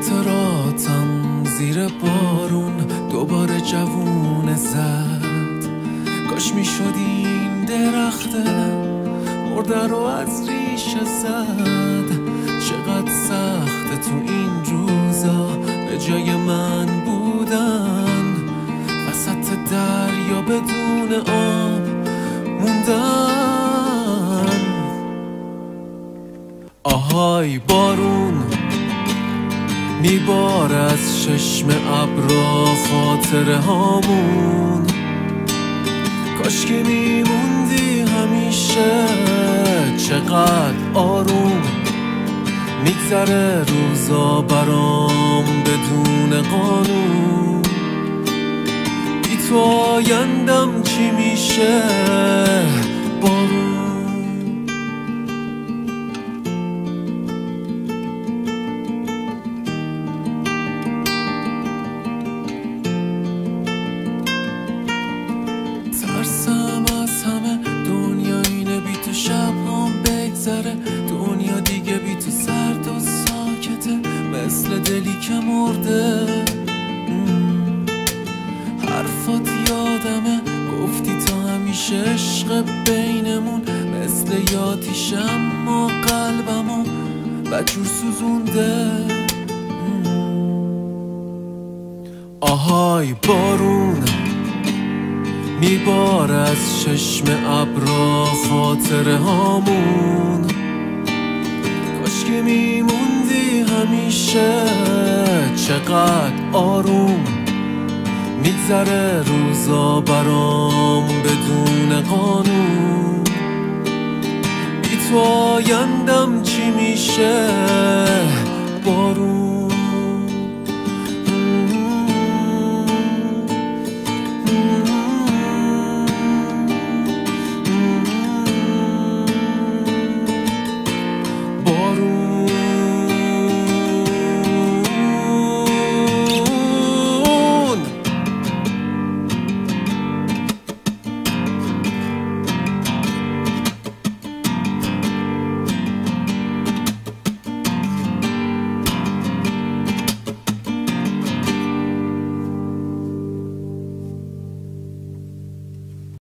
خاطراتم زیر بارون دوباره جوون زد. کاش می این درخت مرده رو از ریشه زد. چقدر سخت تو این روزا به جای من بودن. وسط دریا بدون آب موندن. آهای بارون میبار از چشم ابرا خاطره هامون. کاش که میموندی همیشه چقدر آروم. میگذره روزا برام بدون قانون. بی تو آیندم چی میشه؟ مثل دلی که مرده. حرفات یادمه. گفتی تا همیشه عشق بینمون. مثل یادیش اما قلبمو بجور سوزونده. آهای بارون. میبار از چشم ابرا خاطره هامون. کاش که میموندی میشه چقدر آروم میگذره روزا برام بدون قانون. بی تو آیندم چی میشه؟ بارون